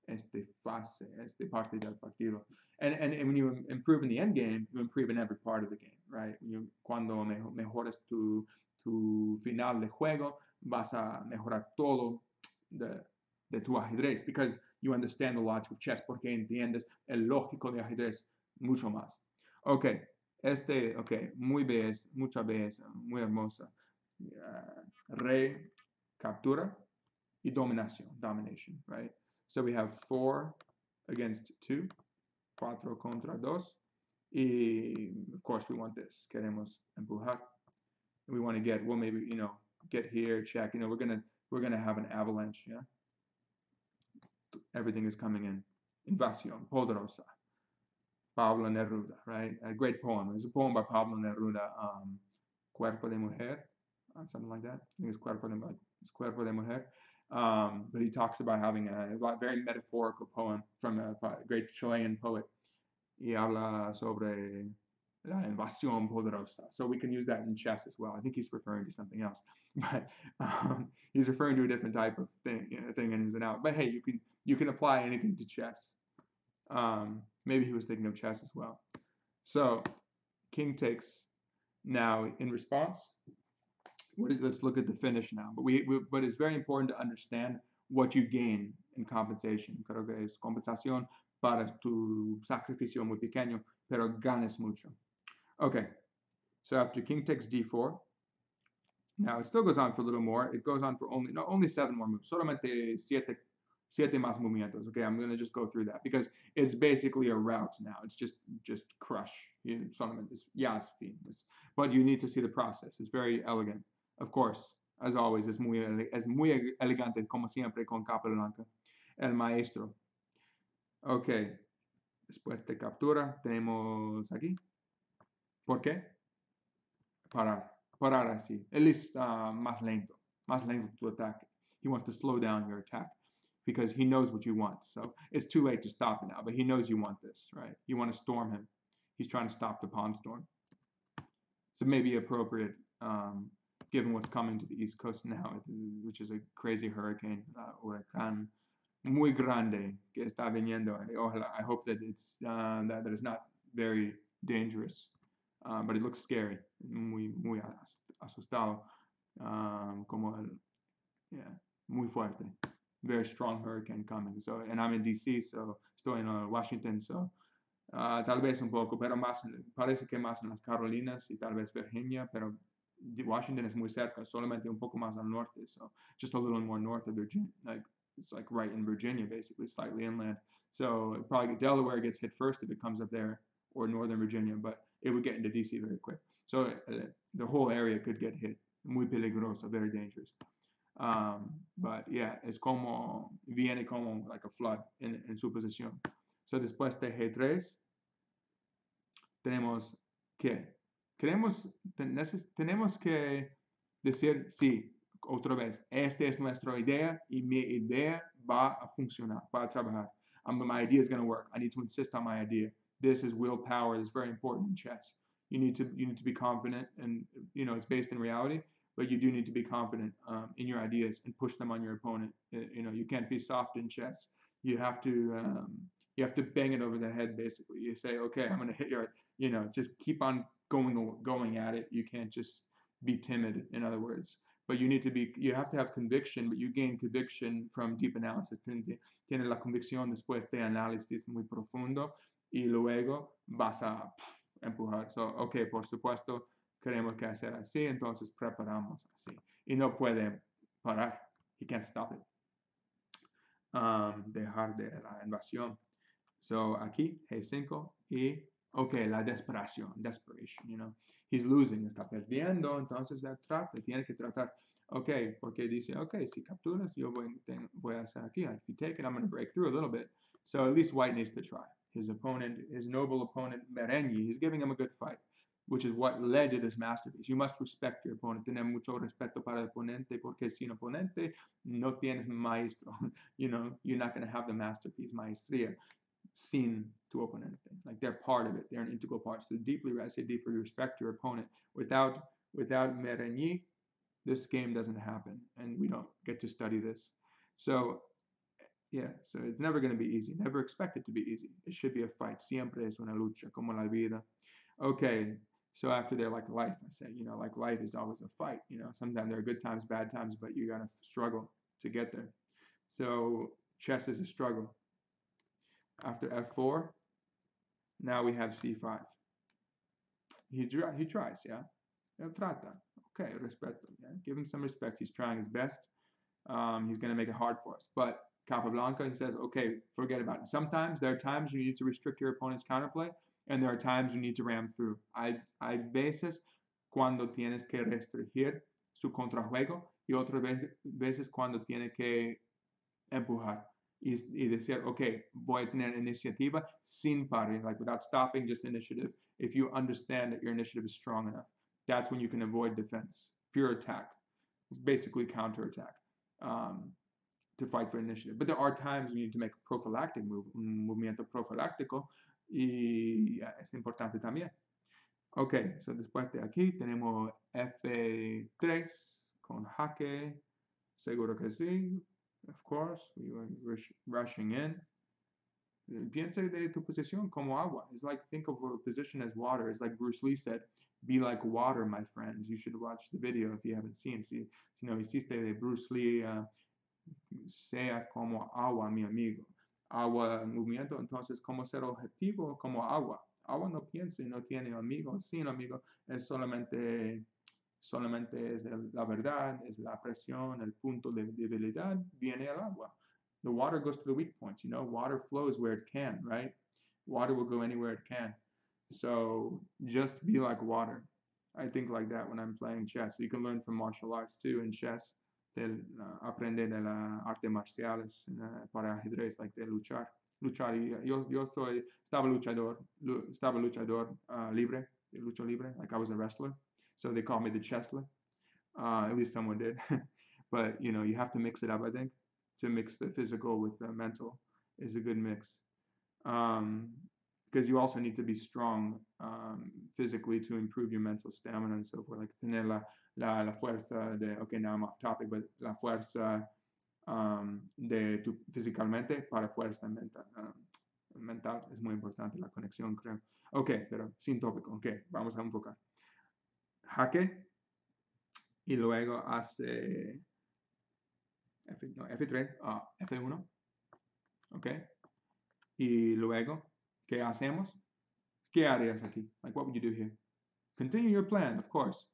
este fase, este parte del partido. And, and, and when you improve in the end game, you improve in every part of the game, right? You, cuando mejoras tu, tu final de juego, vas a mejorar todo de, de tu ajedrez, because you understand the logic of chess, porque entiendes el lógico de ajedrez mucho más. Ok, este, ok, muy belleza, mucha belleza, muy hermosa. uh, rey, captura, y dominación, domination, right? So we have four against two, cuatro contra dos, y of course we want this, queremos empujar. We want to get, well maybe, you know, get here, check, you know, we're gonna, we're gonna have an avalanche, yeah? Everything is coming in. Invasión, poderosa. Pablo Neruda, right? A great poem. It's a poem by Pablo Neruda, um, Cuerpo de Mujer. Uh, something like that. I think it's Cuerpo de, it's Cuerpo de Mujer. Um, but he talks about having a, a very metaphorical poem from a, a great Chilean poet. Y habla sobre la invasión poderosa. So we can use that in chess as well. I think he's referring to something else, but um, he's referring to a different type of thing, you know, thing in his and out. But hey, you can you can apply anything to chess. Um, maybe he was thinking of chess as well. So king takes. Now in response, what is, let's look at the finish now. But we, we, but it's very important to understand what you gain in compensation. Creo que es compensación para tu sacrificio muy pequeño, pero ganes mucho. Okay, so after king takes d4, now it still goes on for a little more. It goes on for only no only seven more moves. Solamente siete siete más movimientos. Okay, I'm gonna just go through that because it's basically a route now. It's just just crush. Es fin. But you need to see the process. It's very elegant. Of course, as always, es muy, es muy elegante, como siempre, con Capablanca. El maestro. Ok. Después de captura, tenemos aquí. ¿Por qué? Parar. parar así. Él está más lento, más lento tu ataque. He wants to slow down your attack because he knows what you want. So it's too late to stop it now, but he knows you want this, right? You want to storm him. He's trying to stop the pawn storm. So maybe appropriate um, given what's coming to the East Coast now, which is a crazy hurricane, uh, huracán muy grande que está viniendo. I hope that it's uh, that, that it's not very dangerous, uh, but it looks scary, muy muy asustado, um, como el, yeah, muy fuerte, very strong hurricane coming. So, and I'm in DC, so estoy en uh, Washington, so. Uh, tal vez un poco, pero más, parece que más en las Carolinas y tal vez Virginia, pero Washington is muy cerca, solamente un poco más al norte, so just a little more north of Virginia, like it's like right in Virginia, basically, slightly inland. So probably Delaware gets hit first if it comes up there, or Northern Virginia, but it would get into DC very quick. So uh, the whole area could get hit. Muy peligroso, very dangerous. Um, but yeah, es como, viene como like a flood en, en su posición. So después de G3, tenemos que Queremos, tenemos que decir, sí, otra vez, esta es nuestra idea y mi idea va a funcionar, va a trabajar. Um, my idea is going to work. I need to insist on my idea. This is willpower. It's very important in chess. You need to you need to be confident, and you know it's based in reality. But you do need to be confident um, in your ideas and push them on your opponent. You know you can't be soft in chess. You have to um, you have to bang it over the head. Basically, you say, okay, I'm going to hit your. You know, just keep on going going at it. You can't just be timid. In other words, but you need to be. You have to have conviction, but you gain conviction from deep analysis. Tiene la convicción después de análisis muy profundo y luego vas a empujar. So, okay, por supuesto, queremos que hacer así, entonces preparamos así. Y no puede parar. He can't stop it. Um, dejar de la invasión. So aquí G5 y ok, la desesperación, desperation, you know, he's losing, está perdiendo, entonces la trata, tiene que tratar, ok, porque dice, ok, si capturas, yo voy, voy a hacer aquí, if you take it, I'm going to break through a little bit, so at least white needs to try. His opponent, his noble opponent, Merengue, he's giving him a good fight, which is what led to this masterpiece. You must respect your opponent, tener mucho respeto para el oponente, porque sin oponente no tienes maestro, you know, you're not going to have the masterpiece, maestría sin tu oponente. Like they're part of it. They're an integral part. So deeply, I say deeply respect your opponent. Without without Merengue, this game doesn't happen, and we don't get to study this. So yeah, so it's never going to be easy. Never expect it to be easy. It should be a fight. Siempre es una lucha, como la vida. Okay, so after there, like life, I say, you know, like life is always a fight. You know, sometimes there are good times, bad times, but you got to struggle to get there. So chess is a struggle. After f4, now we have c5. He, he tries, yeah? Él trata. Okay, respeto. Yeah? Give him some respect. He's trying his best. Um, he's going to make it hard for us. But Capablanca, and says, okay, forget about it. Sometimes there are times you need to restrict your opponent's counterplay, and there are times you need to ram through. Hay, hay veces cuando tienes que restringir su contrajuego y otras veces cuando tiene que empujar y, y decir, ok, voy a tener iniciativa sin parar, like without stopping, just initiative. If you understand that your initiative is strong enough, that's when you can avoid defense, pure attack, basically counterattack, um, to fight for initiative. But there are times you need to make a prophylactic move, un movimiento profiláctico, y es importante también. Ok, so después de aquí tenemos F3 con jaque, seguro que sí, of course, we were rush, rushing in. Piensa de tu posición como agua. It's like think of a position as water. It's like Bruce Lee said, "Be like water, my friends." You should watch the video if you haven't seen. Si, si no hiciste de Bruce Lee, uh, sea como agua, mi amigo. Agua en movimiento, entonces, como ser objetivo como agua. Agua no piensa y no tiene amigos. Sin amigos es solamente solamente es la verdad, es la presión, el punto de debilidad, viene el agua. The water goes to the weak points, you know, water flows where it can, right? Water will go anywhere it can. So just be like water. I think like that when I'm playing chess. You can learn from martial arts too in chess. Del, uh, aprende de las artes marciales uh, para ajedrez, like de luchar. Luchar. Yo, yo soy, estaba luchador, estaba luchador uh, libre, lucho libre, like I was a wrestler. So they call me the Chesler. Uh, at least someone did. but you know, you have to mix it up. I think to mix the physical with the mental is a good mix. Um, because you also need to be strong um, physically to improve your mental stamina and so forth. Like tener la, la, fuerza de, okay, now I'm off topic, but la fuerza um, de tu físicamente para fuerza mental. Um, mental es muy importante la conexión, creo. Ok, pero sin tópico. Ok, vamos a enfocar. Jaque y luego hace F, no, F3, ah, F1. Ok. Y luego, ¿qué hacemos? ¿Qué harías aquí? Like, what would you do here? Continue your plan, of course.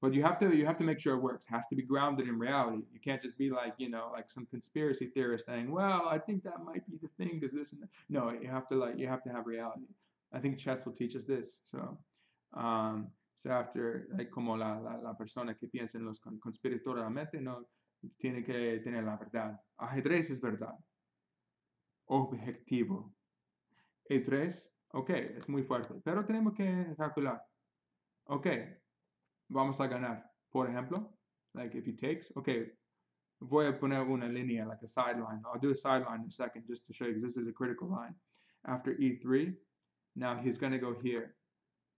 But you have to you have to make sure it works. It has to be grounded in reality. You can't just be like you know like some conspiracy theorist saying, "Well, I think that might be the thing because this and that." No, you have to like you have to have reality. I think chess will teach us this. So, um, so after like como la, la, la persona que piensa en los conspiratoriamente no tiene que tener la verdad. Ajedrez es verdad. Objetivo. E3, ok, es muy fuerte, pero tenemos que calcular. Ok, vamos a ganar. Por ejemplo, like if he takes, okay, voy a poner una línea, like a sideline. I'll do a sideline in a second just to show you because this is a critical line. After E3, now he's going to go here.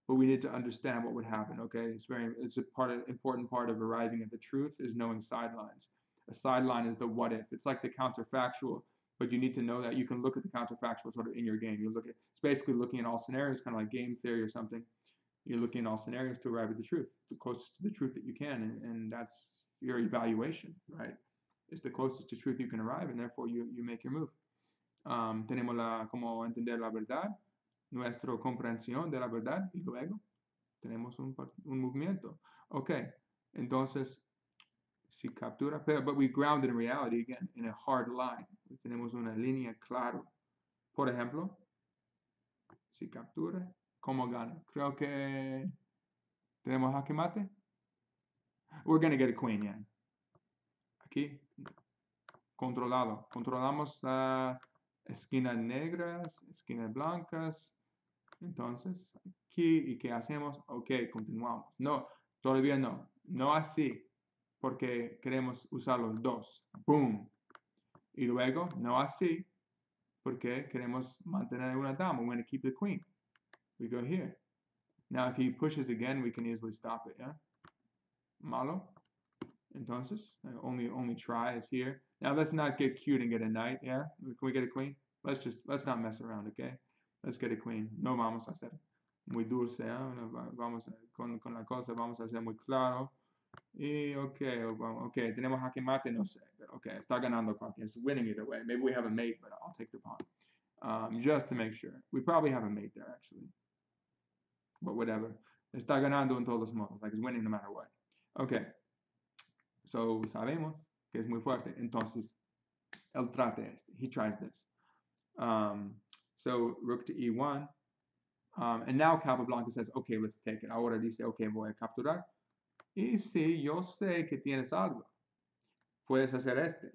But we need to understand what would happen, okay? It's very, it's a part of, important part of arriving at the truth is knowing sidelines. A sideline is the what if. It's like the counterfactual, but you need to know that you can look at the counterfactual sort of in your game. You look at, it's basically looking at all scenarios, kind of like game theory or something you're looking at all scenarios to arrive at the truth, the closest to the truth that you can, and, and that's your evaluation, right? It's the closest to truth you can arrive, and therefore you, you make your move. Um, tenemos la, como entender la verdad, nuestra comprensión de la verdad, y luego tenemos un, un movimiento. Ok, entonces, si captura, pero, but we ground in reality again, in a hard line. Tenemos una línea claro. Por ejemplo, si captura, ¿Cómo gana? Creo que tenemos jaque mate. We're to get a queen, yeah. Aquí, controlado. Controlamos uh, esquinas negras, esquinas blancas. Entonces, aquí, ¿y qué hacemos? Ok, continuamos. No, todavía no. No así, porque queremos usar los dos. Boom. Y luego, no así, porque queremos mantener una dama. We're to keep the queen we go here. Now, if he pushes again, we can easily stop it, yeah? Malo. Entonces, only only try is here. Now, let's not get cute and get a knight, yeah? Can we get a queen? Let's just, let's not mess around, okay? Let's get a queen. No vamos a hacer muy dulce, ¿eh? Vamos, con, con la cosa vamos a hacer muy claro. Y, ok, ok, tenemos jaque mate, no sé, pero ok, está ganando cualquier, it's winning either way. Maybe we have a mate, but I'll take the pawn. Um, just to make sure. We probably have a mate there, actually but whatever. Está ganando en todos modos, like it's winning no matter what. Okay, so sabemos que es muy fuerte. Entonces, él trata este. He tries this. Um, so rook to e1. Um, and now Capablanca says, okay, let's take it. Ahora dice, okay, voy a capturar. Y si yo sé que tienes algo, puedes hacer este.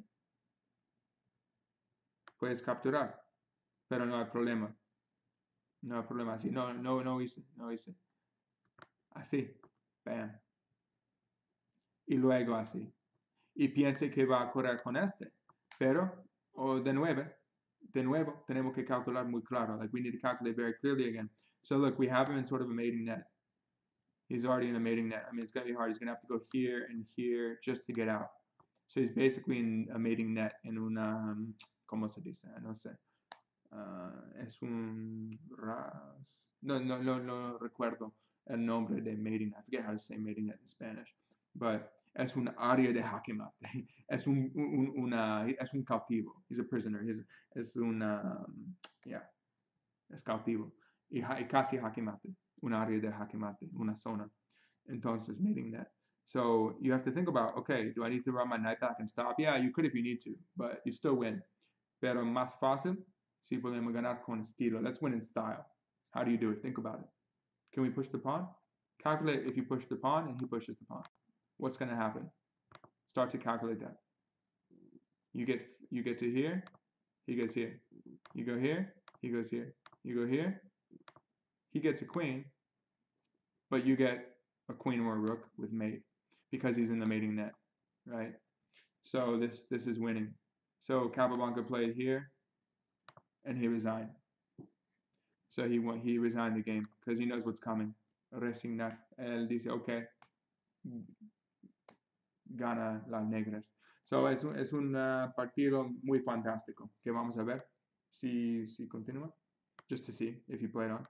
Puedes capturar, pero no hay problema. No hay problema así. No, no, no hice, no hice. Así. Bam. Y luego así. Y piense que va a correr con este. Pero, o de nuevo, de nuevo, tenemos que calcular muy claro. Like we need to calculate very clearly again. So look, we have him in sort of a mating net. He's already in a mating net. I mean, it's going to be hard. He's going to have to go here and here just to get out. So he's basically in a mating net in una, um, ¿cómo se dice? No sé. Uh, es un ras. No, no, no, no recuerdo el nombre de mating. I forget how to say mating in Spanish. But es un área de jaque mate. Es un, un, una, es un cautivo. He's a prisoner. He's, es una, yeah, es cautivo. Y, casi jaque mate. Un área de jaque mate. Una zona. Entonces, net. So you have to think about, okay, do I need to run my knight back and stop? Yeah, you could if you need to, but you still win. Pero más fácil Sí podemos ganar con estilo. Let's win in style. How do you do it? Think about it. Can we push the pawn? Calculate if you push the pawn and he pushes the pawn. What's going to happen? Start to calculate that. You get you get to here, he gets here. You go here, he goes here. You go here, he gets a queen, but you get a queen or a rook with mate because he's in the mating net, right? So this this is winning. So Capablanca played here, and he resigned. So he he resigned the game because he knows what's coming. Resignar. Él dice, okay, gana las negras. So es, es un uh, partido muy fantástico que vamos a ver si, si continúa, just to see if you play it on.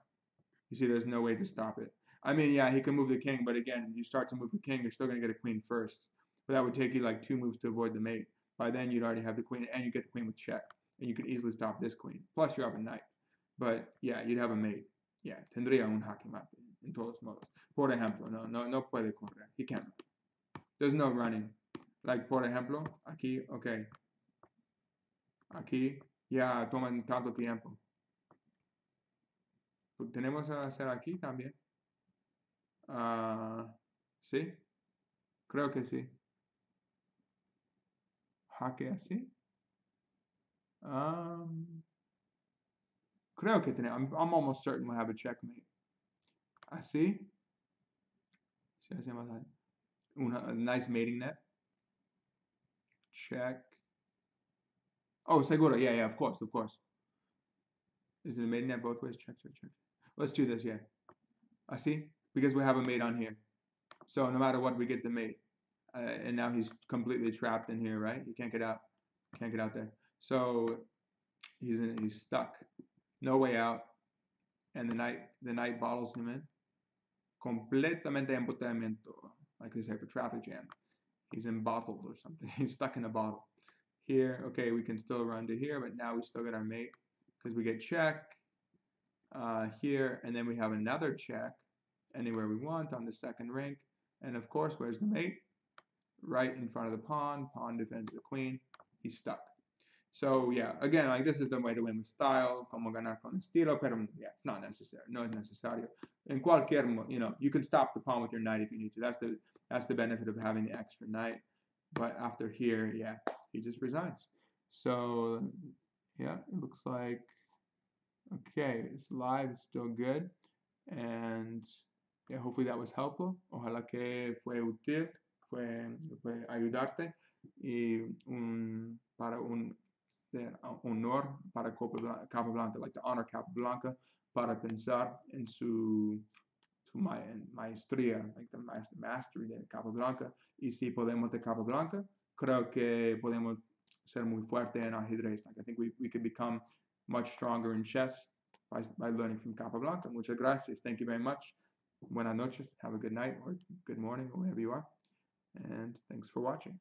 You see, there's no way to stop it. I mean, yeah, he can move the king, but again, you start to move the king, you're still going to get a queen first. But that would take you like two moves to avoid the mate. By then, you'd already have the queen, and you get the queen with check. And you could easily stop this queen. Plus, you have a knight. But yeah, you'd have a mate. Yeah, tendría un jaque mate en todos modos. Por ejemplo, no, no, no puede correr. He can't. There's no running. Like, por ejemplo, aquí, okay. Aquí, ya toman tanto tiempo. Tenemos a hacer aquí también. Ah, sí, creo que sí. Jaque así. Um, creo que. I'm, I'm almost certain we'll have a checkmate. Así. Si hacemos. Una, a nice mating net. Check. Oh, seguro. Yeah, yeah, of course, of course. Is it a mating net both ways? Check, check, check. Let's do this, yeah. Así, because we have a mate on here. So no matter what, we get the mate. Uh, and now he's completely trapped in here, right? He can't get out. Can't get out there. So he's in, he's stuck. No way out. And the knight the knight bottles him in. Completamente embotellamiento, like they say for traffic jam. He's in bottled or something. He's stuck in a bottle. Here, okay, we can still run to here, but now we still get our mate because we get check uh, here, and then we have another check anywhere we want on the second rank. And of course, where's the mate? Right in front of the pawn. Pawn defends the queen. He's stuck. So yeah, again, like this is the way to win with style, como ganar con estilo, pero yeah, it's not necessary. No es necesario. In cualquier, you know, you can stop the pawn with your knight if you need to. That's the that's the benefit of having the extra knight. But after here, yeah, he just resigns. So yeah, it looks like okay, it's live, it's still good, and yeah, hopefully that was helpful. Ojalá que fue útil, fue, fue ayudarte y un, para un este, uh, honor para Capablan- Capablanca, like to honor Capablanca, para pensar en su, su ma- maestría, like the mas- mastery de Capablanca. Y si podemos de Capablanca, creo que podemos ser muy fuerte en ajedrez. Like I think we, we could become much stronger in chess by, by learning from Capablanca. Muchas gracias. Thank you very much. Buenas noches. Have a good night or good morning or wherever you are. And thanks for watching.